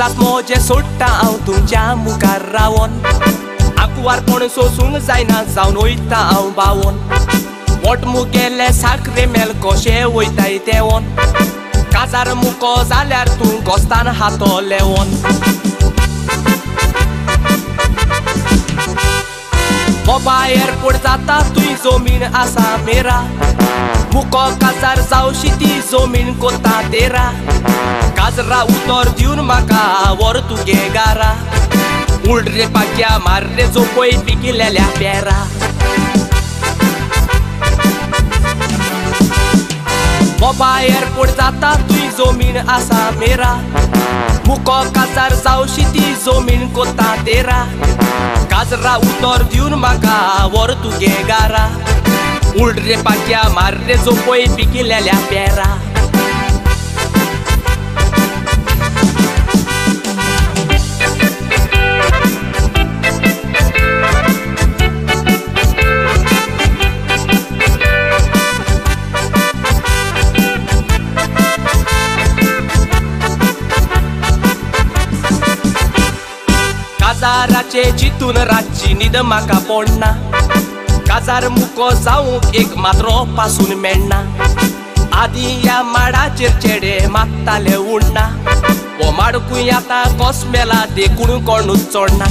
las moje sulta au tunja mucarraon Aku arpon sosung zaina zaun uita au baon. Mot mugele sacre mel coșe uita teon. Cazar mucoza lear tun costan hatoleon. Boba airport zata tu zomin asa mera मुको काजार जावशी ती जमीन कोता तेरा. काजरा उतर दिवन म्हाका वर तुगे गारा. उल्ड रे पाक्या मार रे जोपय पिकिलेल्या पेरा मोबा एअरपोर्ट जाता तुई जमीन आसा मेरा. मुको काजार जावशी ती जमीन कोता तेरा. काजरा उतर दिवन म्हाका वर तुगे गारा. Ulre patea mare zopoi pichile alea pera. Cadarace citun racini de macapona? काजार मुको जावंक एक मात्रो पासून मेळना आदी या माडाचेर चेडे मागताले उडना हो माडकूय आतां कस मेला देखून कोणूच चोडना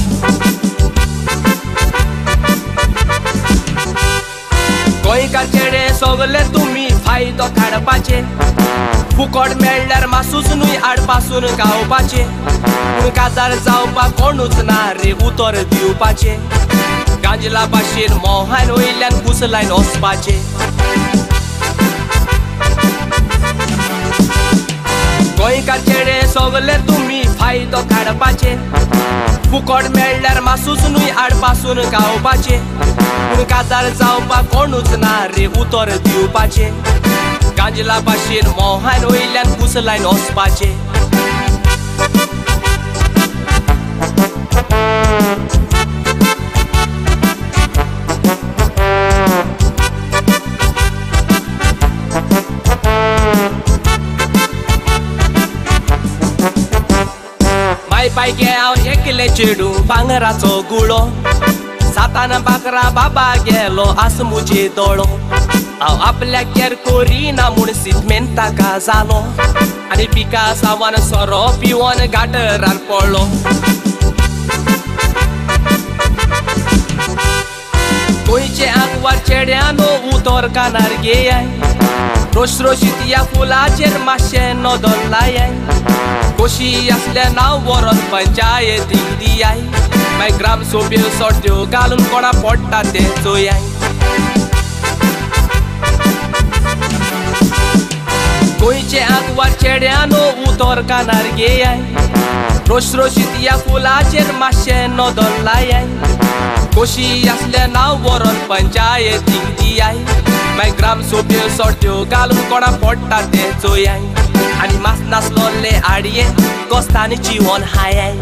गोंयकार चेडे सगले तुमी फायदो काडपाचे फुकट मेळ्ळ्यार मासूच न्हय आडपासून गावपाचे. पूण काजार जावपाक कोणूच ना रे उतर दिवपाचे गांजला भाशेन मोहान वयल्यान कुसलायन वचपाचे गोंयकार चेडे सगले तुमी फायदो काडपाचे फुकट मेळ्ळ्यार मासूच न्हय आडपासून गावपाचे पूण काजार जावपाक कोणूच ना रे उतर दिवपाचे गांजला भाशेन मोहान वयल्यान कुसलायन वचपाचे చెడు బంగరా చోగులో Satana bakra baba gelo asmuji dolo Au apelea chiar corina munsit menta cazalo Ani pica sa wan soro pion gater al polo Coice anwar cereano utor canar gheai Roș roșit ia fula cer mașeno don लायाय कोशी असल्या नाव बरोन दी दियाय मागीर ग्राम सोप्यो सोट्यो घालून कोणा पडटा ते चोयाय गोंयचे आगवार चेड्यानो उतर कानार गेयाय रोश रोशीत या फुलाचेर मातशें नदर लायाय कोशी असल्या नाव बरोन पंचायतीक दियाय मागीर ग्राम सोप्यो सोट्यो घालून कोणा पडटा ते चोयाय आनी मास नासलोले आडये कोस्तांनी जीवन हायाय